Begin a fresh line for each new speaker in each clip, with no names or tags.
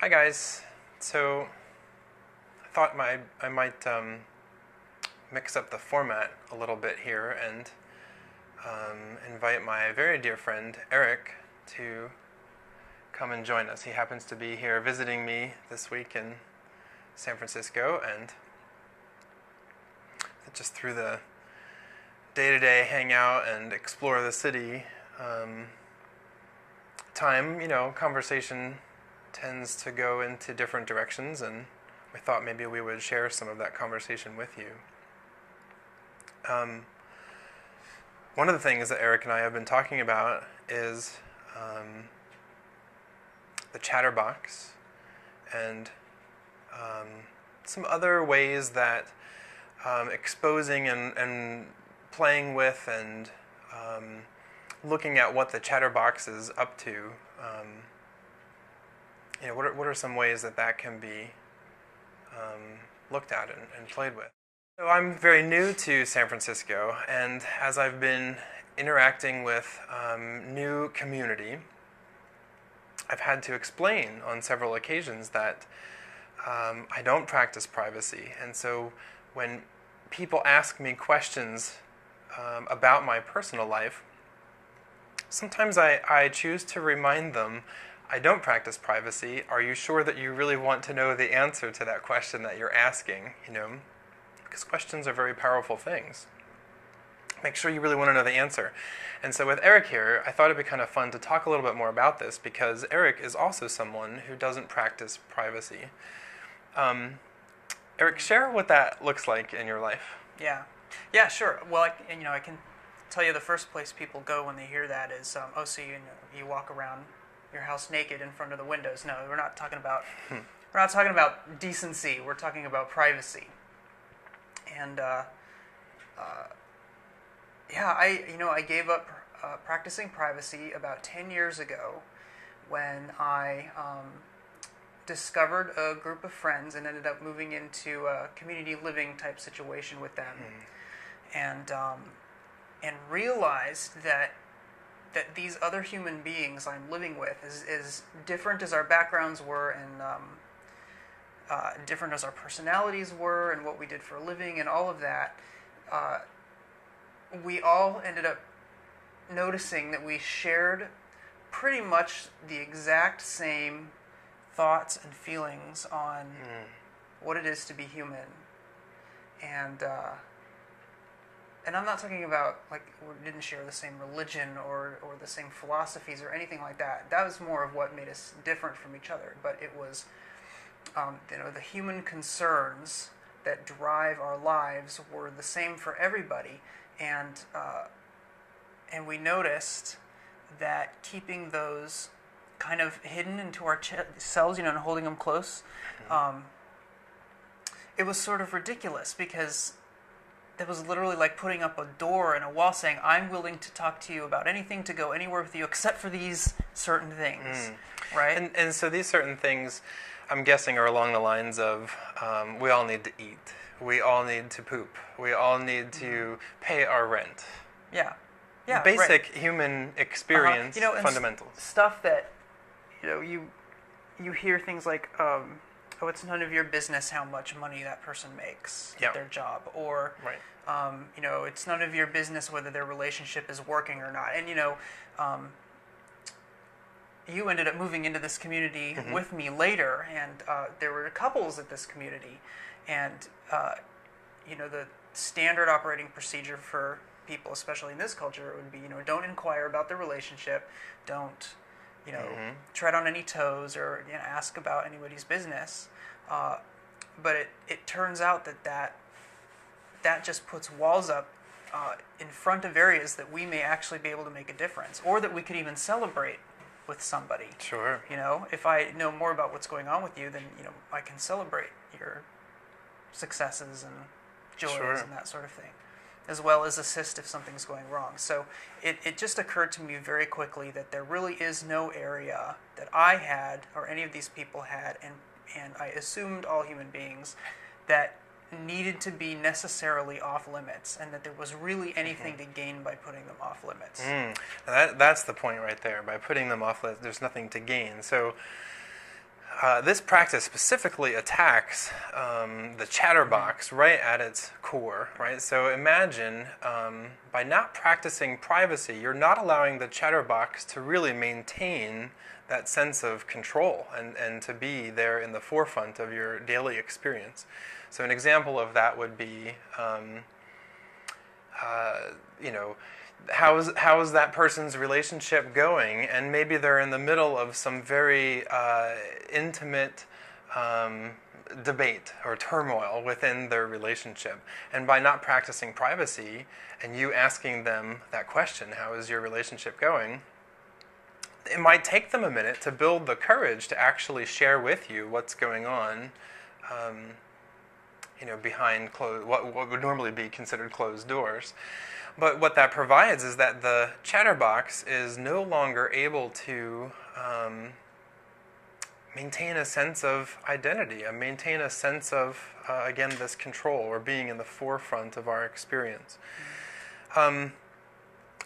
Hi guys. So I thought my I might um, mix up the format a little bit here and um, invite my very dear friend Eric to come and join us. He happens to be here visiting me this week in San Francisco and just through the day-to-day hangout and explore the city um, time, you know, conversation tends to go into different directions, and we thought maybe we would share some of that conversation with you. Um, one of the things that Eric and I have been talking about is um, the chatterbox and um, some other ways that um, exposing and, and playing with and um, looking at what the chatterbox is up to um, you know, what are, what are some ways that that can be um, looked at and, and played with? So I'm very new to San Francisco, and as I've been interacting with um, new community, I've had to explain on several occasions that um, I don't practice privacy. And so when people ask me questions um, about my personal life, sometimes I, I choose to remind them I don't practice privacy. Are you sure that you really want to know the answer to that question that you're asking? You know, because questions are very powerful things. Make sure you really want to know the answer. And so with Eric here, I thought it'd be kind of fun to talk a little bit more about this because Eric is also someone who doesn't practice privacy. Um, Eric, share what that looks like in your life.
Yeah, yeah, sure. Well, I, you know, I can tell you the first place people go when they hear that is, um, oh, so you, you walk around your house naked in front of the windows. No, we're not talking about hmm. we're not talking about decency. We're talking about privacy. And uh, uh, yeah, I you know I gave up uh, practicing privacy about ten years ago when I um, discovered a group of friends and ended up moving into a community living type situation with them, hmm. and um, and realized that that these other human beings I'm living with, is as different as our backgrounds were and um, uh, different as our personalities were and what we did for a living and all of that, uh, we all ended up noticing that we shared pretty much the exact same thoughts and feelings on mm. what it is to be human. And uh, and I'm not talking about like we didn't share the same religion or, or the same philosophies or anything like that. That was more of what made us different from each other. But it was, um, you know, the human concerns that drive our lives were the same for everybody, and uh, and we noticed that keeping those kind of hidden into our ch- cells, you know, and holding them close, mm-hmm. um, it was sort of ridiculous because that was literally like putting up a door and a wall saying, I'm willing to talk to you about anything, to go anywhere with you, except for these certain things. Mm. Right?
And, and so these certain things, I'm guessing, are along the lines of um, we all need to eat, we all need to poop, we all need to mm-hmm. pay our rent.
Yeah. Yeah,
basic
right.
human experience uh-huh. you know, fundamentals.
stuff that you know you you hear things like um, oh, it's none of your business how much money that person makes yep. at their job, or
right.
um, you know, it's none of your business whether their relationship is working or not. And you know, um, you ended up moving into this community mm-hmm. with me later, and uh, there were couples at this community, and uh, you know, the standard operating procedure for people, especially in this culture, would be you know, don't inquire about the relationship, don't you know, mm-hmm. tread on any toes or you know, ask about anybody's business. Uh, but it, it turns out that, that that just puts walls up uh, in front of areas that we may actually be able to make a difference, or that we could even celebrate with somebody.
Sure.
You know, if I know more about what's going on with you, then you know I can celebrate your successes and joys sure. and that sort of thing as well as assist if something's going wrong. So it, it just occurred to me very quickly that there really is no area that I had or any of these people had, and, and I assumed all human beings, that needed to be necessarily off limits and that there was really anything mm-hmm. to gain by putting them off limits.
Mm. That, that's the point right there. By putting them off limits, there's nothing to gain. So uh, this practice specifically attacks um, the chatterbox right at its core, right? So imagine um, by not practicing privacy, you're not allowing the chatterbox to really maintain that sense of control and, and to be there in the forefront of your daily experience. So an example of that would be, um, uh, you know, how's how's that person's relationship going? And maybe they're in the middle of some very uh, intimate um, debate or turmoil within their relationship. And by not practicing privacy and you asking them that question, how is your relationship going? It might take them a minute to build the courage to actually share with you what's going on. Um, you know, behind closed, what, what would normally be considered closed doors. But what that provides is that the chatterbox is no longer able to um, maintain a sense of identity, and maintain a sense of, uh, again, this control or being in the forefront of our experience. Um,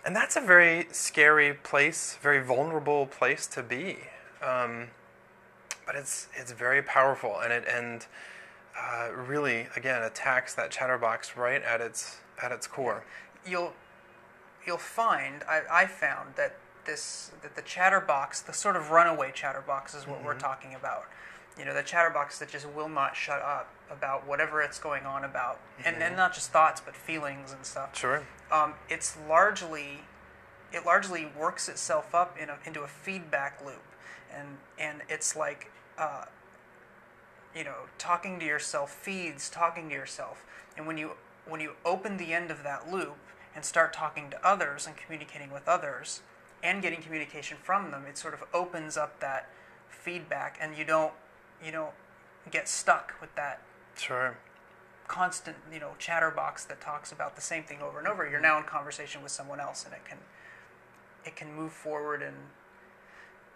and that's a very scary place, very vulnerable place to be. Um, but it's it's very powerful, and it and uh, really again attacks that chatterbox right at its at its core.
You'll you'll find I, I found that this that the chatterbox, the sort of runaway chatterbox, is what
Mm-hmm.
we're talking about. You know, the chatterbox that just will not shut up about whatever it's going on about, and
Mm-hmm.
and not just thoughts but feelings and stuff.
Sure.
Um, it's largely it largely works itself up in a, into a feedback loop, and and it's like. Uh, you know, talking to yourself feeds talking to yourself. And when you when you open the end of that loop and start talking to others and communicating with others and getting communication from them, it sort of opens up that feedback and you don't you don't get stuck with that
Sure.
constant, you know, chatterbox that talks about the same thing over and over. You're now in conversation with someone else and it can it can move forward and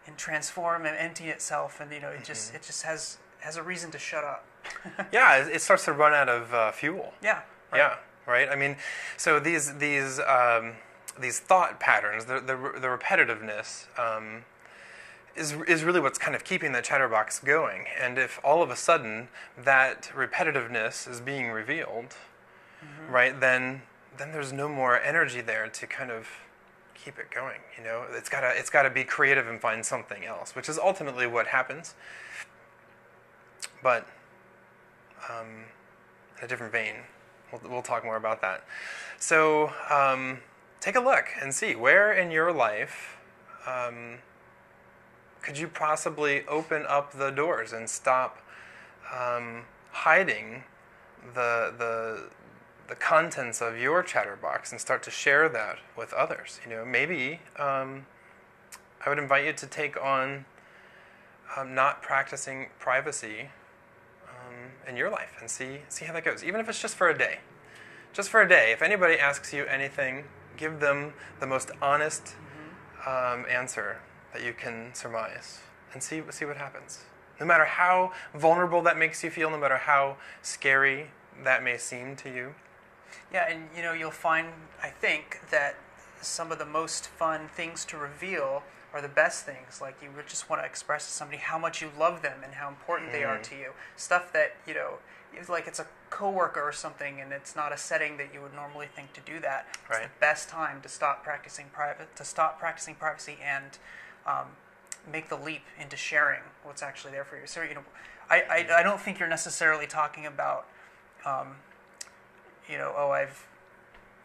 and transform and empty itself and you know, it just it just has has a reason to shut up.
Yeah, it, it starts to run out of uh, fuel.
Yeah. right.
Yeah, right. I mean, so these these um, these thought patterns, the the, the repetitiveness. Um, is, is really what's kind of keeping the chatterbox going. And if all of a sudden that repetitiveness is being revealed, right, then then there's no more energy there to kind of keep it going. You know, it's gotta it's gotta be creative and find something else, which is ultimately what happens. But um, in a different vein. We'll, we'll talk more about that. So um, take a look and see where in your life um, could you possibly open up the doors and stop um, hiding the the the contents of your chatterbox and start to share that with others. You know, maybe um, I would invite you to take on um, not practicing privacy in your life and see see how that goes. Even if it's just for a day, just for a day. If anybody asks you anything, give them the most honest um, answer that you can surmise, and see see what happens. No matter how vulnerable that makes you feel, no matter how scary that may seem to you.
Yeah, and you know, you'll find, I think, that some of the most fun things to reveal are the best things. Like you just want to express to somebody how much you love them and how important they are to you. Stuff that you know, it's like it's a coworker or something, and it's not a setting that you would normally think to do that. It's the best time to stop practicing private, to stop practicing privacy and um, make the leap into sharing what's actually there for you. So you know, I I, I don't think you're necessarily talking about. Um, you know, oh, I've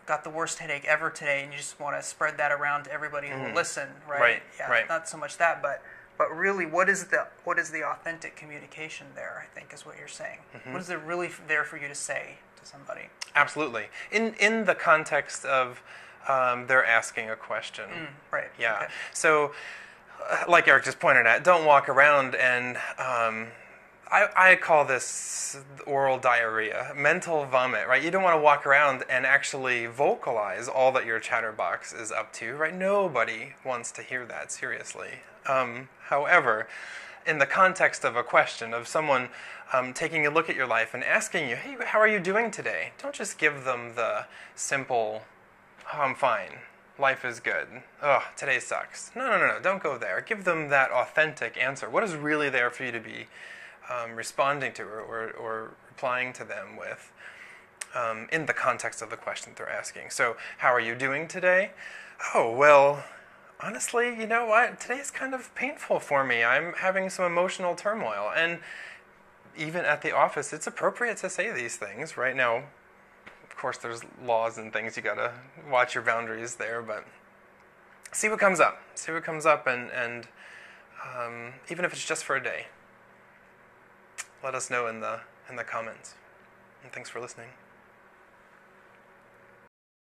got the worst headache ever today, and you just want to spread that around to everybody who will listen, right?
Mm-hmm. Right,
Yeah,
right.
not so much that, but but really, what is the what is the authentic communication there? I think is what you're saying.
Mm-hmm.
What is there really there for you to say to somebody?
Absolutely. In in the context of um, they're asking a question.
Right.
Yeah.
okay.
So, uh, like Eric just pointed out, don't walk around and um, I, I call this oral diarrhea, mental vomit, right? You don't want to walk around and actually vocalize all that your chatterbox is up to, right? Nobody wants to hear that seriously. Um, however, in the context of a question of someone um, taking a look at your life and asking you, "Hey, how are you doing today?" Don't just give them the simple, "Oh, "I'm fine." life is good. Oh, today sucks. No, no, no, no. Don't go there. Give them that authentic answer. What is really there for you to be um, responding to or, or, or, replying to them with um, in the context of the question they're asking? So, how are you doing today? Oh, well, honestly, you know what? Today is kind of painful for me. I'm having some emotional turmoil. And even at the office, it's appropriate to say these things right now of course, there's laws and things you gotta watch your boundaries there, but see what comes up. See what comes up, and and um, even if it's just for a day, let us know in the in the comments. And thanks for listening.